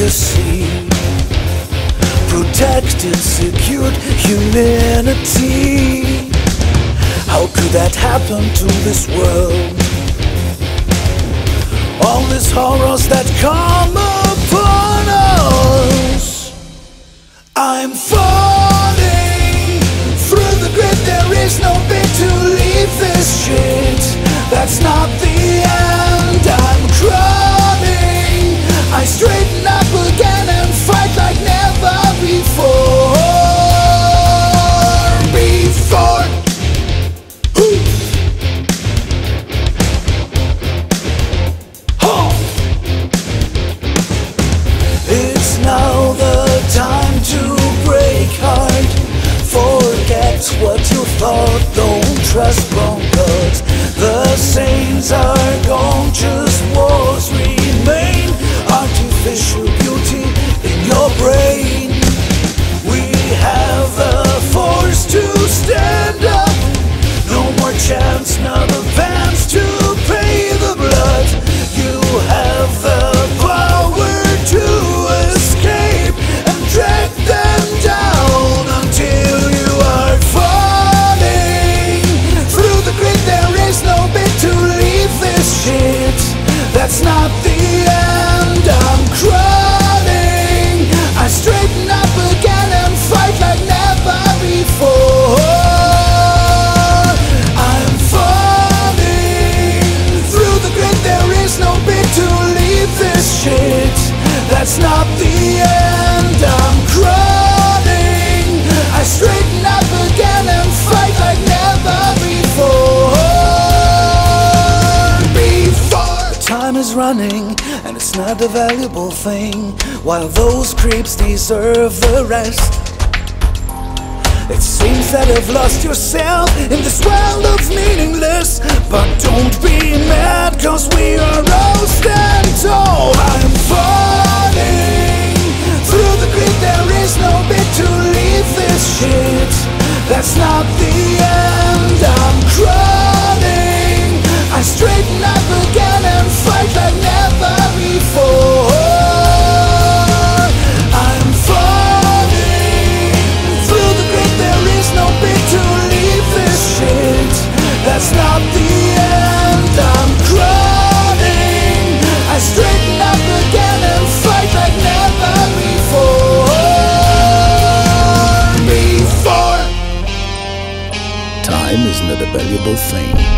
legacy Protected, secure humanity. How could that happen to this world? All these horrors that come upon us. I'm for It's not the end, I'm crawling I straighten up again and fight like never before. Before. Time is running and it's not a valuable thing. While those creeps deserve the rest. It seems that I've lost yourself in this world of meaningless. But don't be mad cause we are all still That's not the valuable thing.